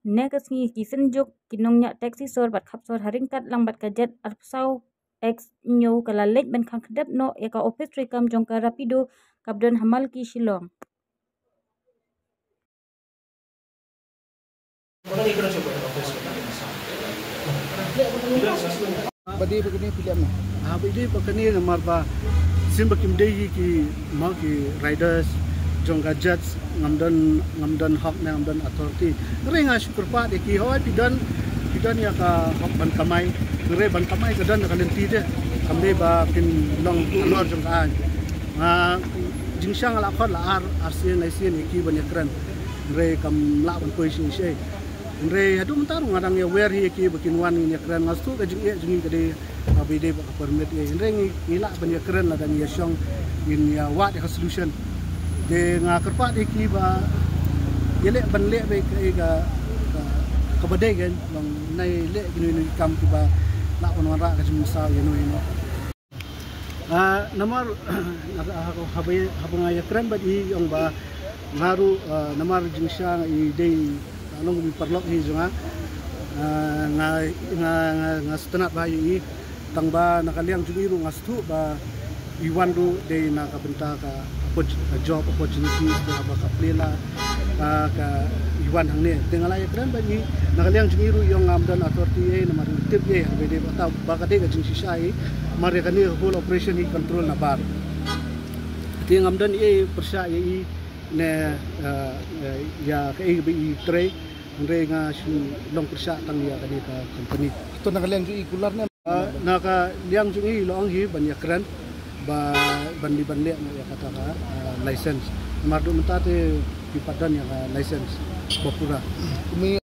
Nekas ngi kisenjuk kinongnya taxi sor bat khap sor haringkat lang bat kajet arpsau x nyo kala lek ban khang khadap no eka office trikam jongka rapido kabdon hamal ki shillong. Badi begini pilihan na. Ah, bidi pakani na marba simba kimdei ki ma ki riders jong gadgets ngamdan ngamdan hak na ngamdan authority. Ngre nga syukur pa de ki hoy pidan pidan ya ka hak ban kamai. Ngre ban kamai ka lenti je. Kamde ba pin long anor jong ka nga jingshang ala khot la ar arsian lai sian ki ban yakran ngre kam la ban poi shi she ngre adu mentar ngadang ya wer hi ki bakin wan ni yakran ngastu ka jing ye jing kade abide ba permit ye. Ngre ngi ila ban yakran la dan ya shong in ya wat ya solution de nga kerpa de ki ba yele ban le be ke ga ka bade gen bang nai le gini ni kam ki ba la kon wara ka jing sa ye ye no Ah, namar ako habay habang ay kran ba di yung ba ngaru namar jing siya i day anong mi parlok hi junga nga nga nga stana ba i. Tang ba nakaliang jumiru nga stu ba iwan ru day nakabenta ka job opportunities ka ba ka plela ka iwan hang ne tingala ya kran ba ni. Nakaliang jumiru yung amdan authority e namar tip ye ang bede ba ba ka de ka jing i mari kani whole operation ni control na bar. Ti ngamdan e persya e ne ya ka e bi tre ngre nga shu long persya tang ya kani ka company. Ito nakaliang ju ikular na. naka liang jung i lo ang hi ban ya kran ba ban li ban le ya kata ka license. Mardu mentate pipadan ya license. Bopura Kumi